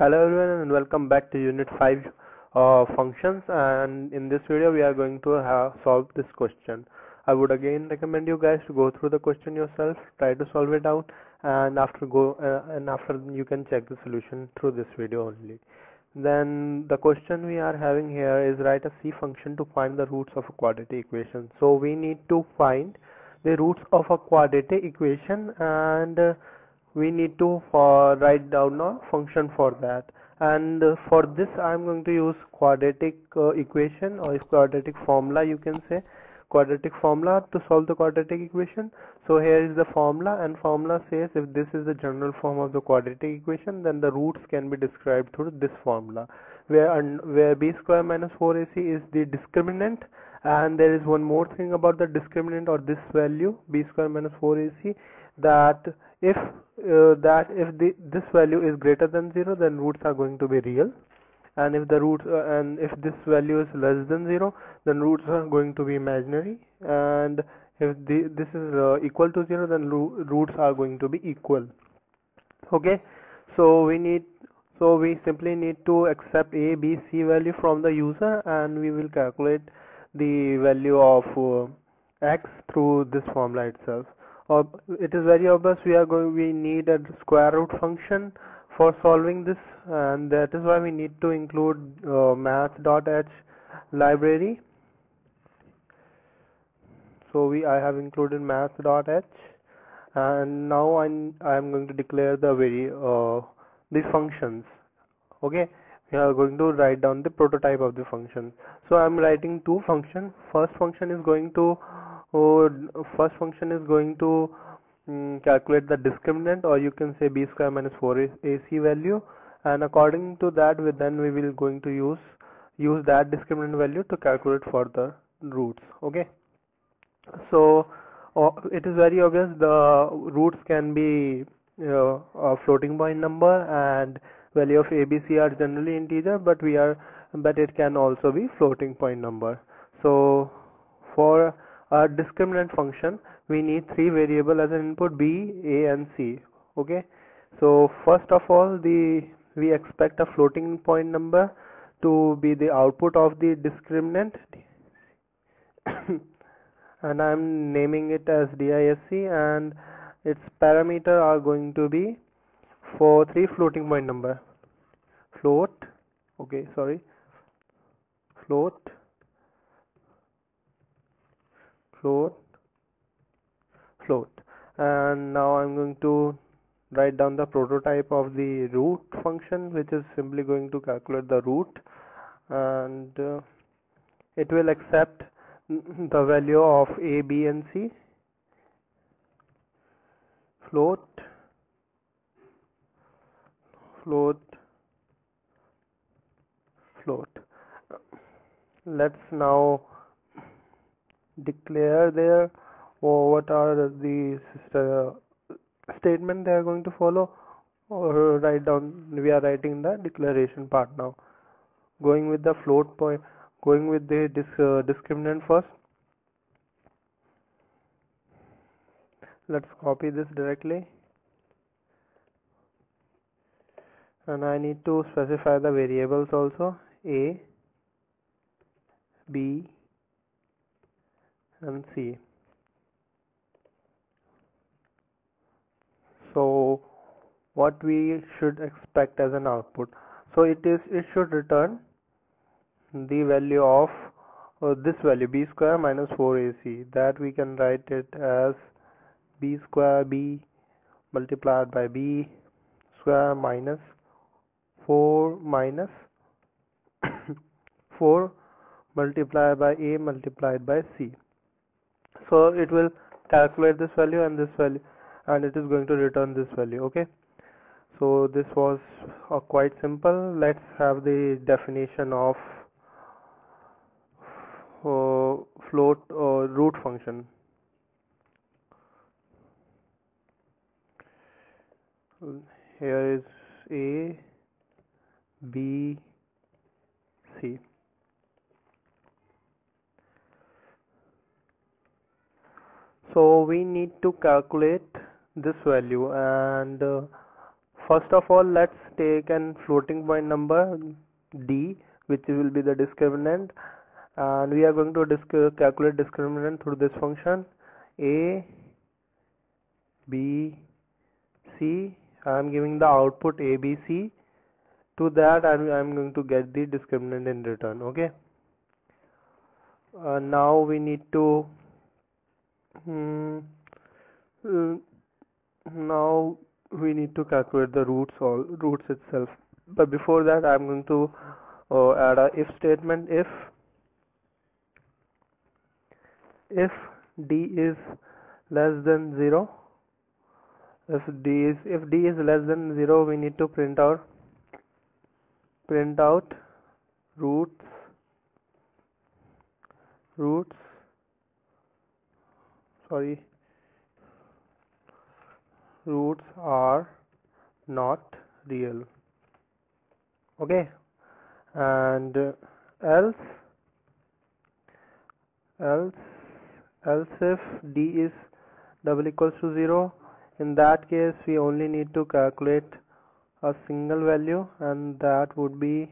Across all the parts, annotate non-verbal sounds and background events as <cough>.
Hello everyone and welcome back to unit 5 uh, functions and in this video we are going to have solve this question. I would again recommend you guys to go through the question yourself, try to solve it out and after go uh, and after you can check the solution through this video only. Then the question we are having here is write a C function to find the roots of a quadratic equation. So we need to find the roots of a quadratic equation and uh, we need to for write down a function for that. And uh, for this I'm going to use quadratic uh, equation or quadratic formula you can say. Quadratic formula to solve the quadratic equation. So here is the formula and formula says if this is the general form of the quadratic equation then the roots can be described through this formula where where b square minus 4ac is the discriminant. And there is one more thing about the discriminant or this value b square minus 4ac that if uh, that if the this value is greater than 0 then roots are going to be real. And if the roots uh, and if this value is less than 0 then roots are going to be imaginary. And if the, this is uh, equal to 0 then roots are going to be equal. Okay? So we need so we simply need to accept a b c value from the user and we will calculate the value of uh, x through this formula itself it is very obvious we are going we need a square root function for solving this and that is why we need to include uh, math.h library. So we I have included math.h and now I'm I'm going to declare the very uh, the functions. Okay? We are going to write down the prototype of the function. So I'm writing two functions. First function is going to uh, first function is going to um, calculate the discriminant or you can say b square minus 4 ac value. And according to that we then we will going to use use that discriminant value to calculate for the roots okay? So uh, it is very obvious the roots can be uh, a floating point number and value of abc are generally integer but we are but it can also be floating point number. So for a discriminant function. We need three variable as an input b a and c. Okay? So first of all the we expect a floating point number to be the output of the discriminant. <coughs> And I'm naming it as DISC and its parameter are going to be for three floating point number. Float. Okay sorry. Float float float. And now I'm going to write down the prototype of the root function which is simply going to calculate the root. And uh, it will accept <laughs> the value of a b and c. Float float float. Let's now declare there or what are the uh, statement they are going to follow? Or write down we are writing the declaration part now. Going with the float point going with the disc, uh, discriminant first. Let's copy this directly. And I need to specify the variables also. A b and C so what we should expect as an output. So it is it should return the value of uh, this value b square minus 4ac that we can write it as b square b multiplied by b square minus 4 minus <coughs> 4 multiplied by a multiplied by c so it will calculate this value and this value and it is going to return this value okay? So this was uh, quite simple. Let's have the definition of uh, float or uh, root function. Here is a b c so we need to calculate this value and uh, first of all let's take an floating point number d which will be the discriminant. And we are going to disc calculate discriminant through this function a b c. I am giving the output abc to that I am going to get the discriminant in return okay? Uh, now we need to hmm, uh, now we need to calculate the roots all roots itself. But before that I'm going to uh, add a if statement. If if d is less than 0 if d is if d is less than 0 we need to print out print out roots roots sorry roots are not real. Okay? And else else else if d is double equals to 0 in that case we only need to calculate a single value and that would be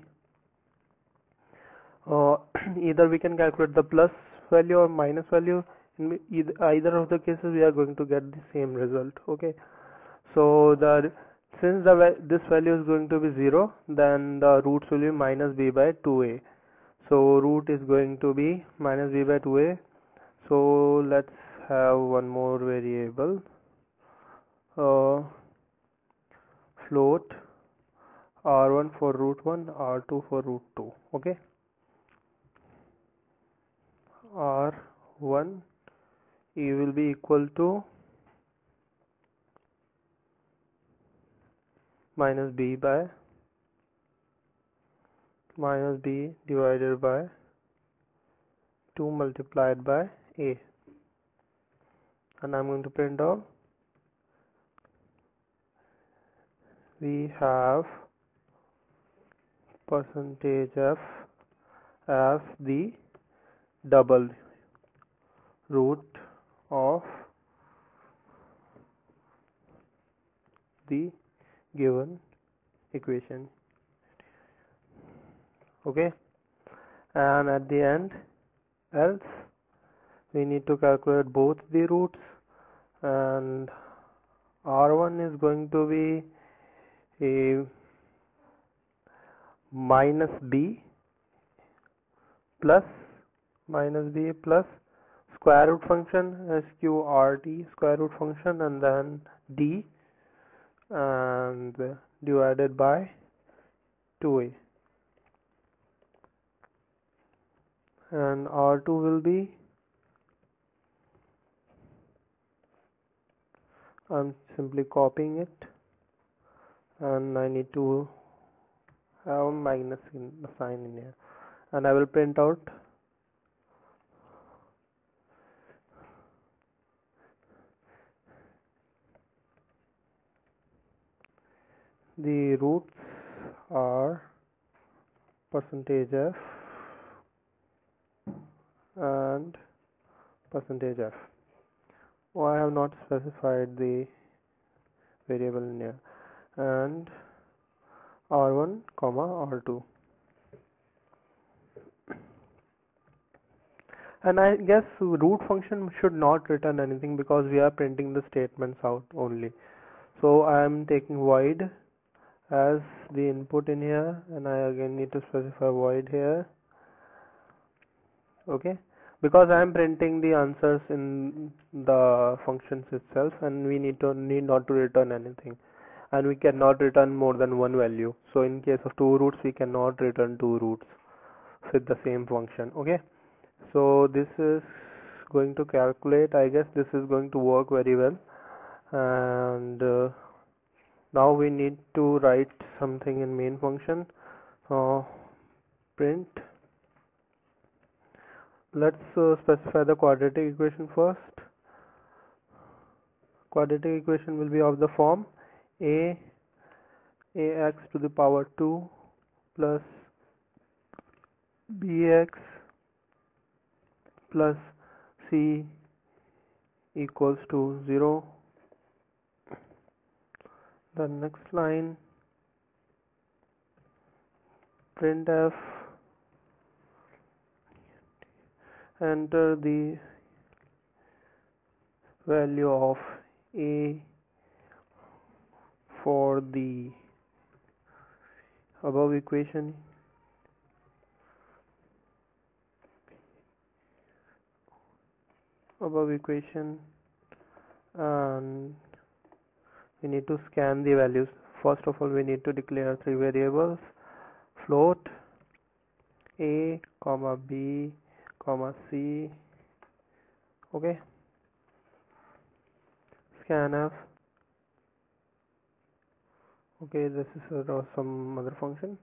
uh, <clears throat> either we can calculate the plus value or minus value in either, either of the cases we are going to get the same result okay? So the since the this value is going to be 0 then the roots will be minus b by 2a so root is going to be minus b by 2a so let's have one more variable. Uh, float r1 for root 1 r2 for root 2 okay? r1 e will be equal to minus b by minus b divided by 2 multiplied by a. And I'm going to print out. We have percentage f as the double root of the given equation. Okay? And at the end else we need to calculate both the roots. And r1 is going to be a minus b plus minus b plus square root function sqrt square root function and then d and divided by 2a and R2 will be I'm simply copying it and I need to have minus sign in here. And I will print out the roots are percentage f and percentage f. Oh I have not specified the variable in here. And r1 comma r2 and I guess root function should not return anything because we are printing the statements out only. So I am taking void as the input in here and I again need to specify void here. Okay? Because I am printing the answers in the functions itself and we need to need not to return anything. And we cannot return more than one value. So in case of two roots we cannot return two roots with the same function. Okay? So this is going to calculate. I guess this is going to work very well. And uh, now we need to write something in main function. Uh, print. Let's uh, specify the quadratic equation first. Quadratic equation will be of the form a ax to the power 2 plus bx plus c equals to 0 the next line printf enter the value of a for the above equation. Above equation and we need to scan the values. First of all we need to declare three variables. Float a comma b comma c. Okay? Scanf okay this is uh, some other function.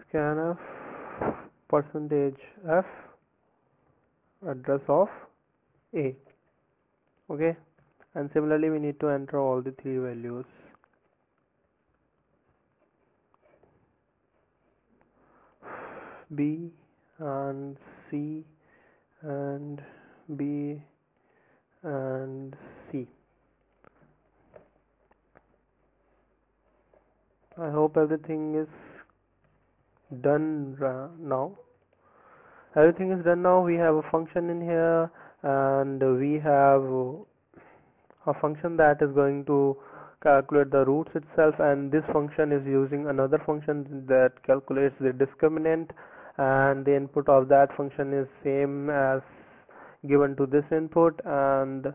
Scanf percentage f. Address of a okay. And similarly we need to enter all the three values. B and c and b and c. I hope everything is done now. Everything is done now. We have a function in here and we have a function that is going to calculate the roots itself and this function is using another function that calculates the discriminant and the input of that function is same as given to this input and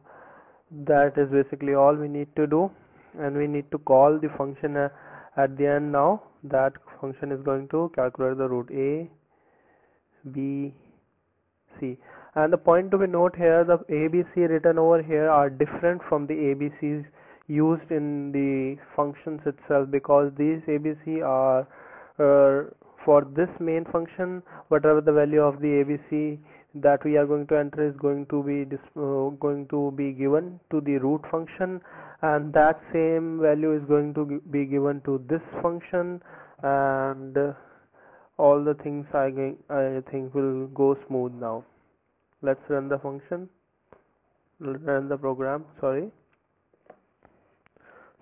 that is basically all we need to do. And we need to call the function uh, at the end now. That function is going to calculate the root a b c and the point to be note here the abc written over here are different from the abcs used in the functions itself because these abc are uh, for this main function whatever the value of the abc that we are going to enter is going to be uh, going to be given to the root function. And that same value is going to be given to this function. And uh, all the things I, I think will go smooth now let's run the function. Run the program sorry.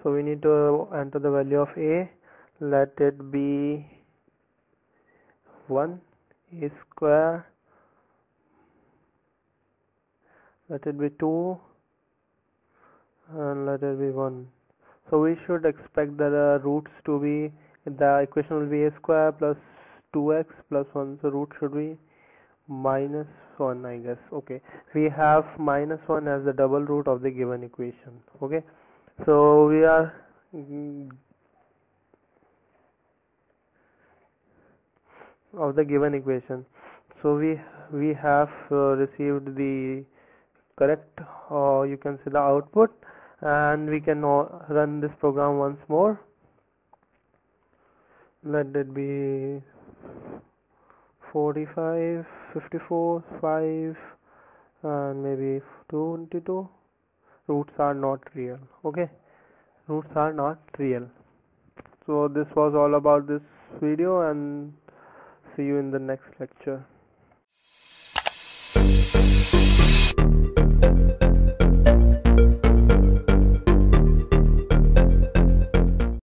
So we need to enter the value of a. Let it be 1 a square. Let it be 2 and let it be 1 so we should expect the roots to be the equation will be a square plus 2x plus 1 so root should be minus 1 I guess. Okay. We have minus 1 as the double root of the given equation. Okay. So we are mm, of the given equation. So we we have uh, received the correct or you can see the output. And we can uh, run this program once more. Let it be 45 54 5 and maybe 22 roots are not real okay? Roots are not real. So this was all about this video and see you in the next lecture